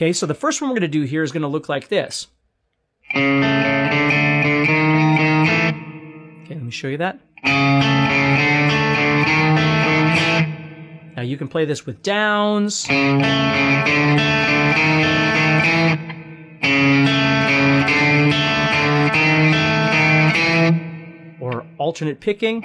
Okay, so the first one we're going to do here is going to look like this. Okay, let me show you that. Now you can play this with downs. Or alternate picking.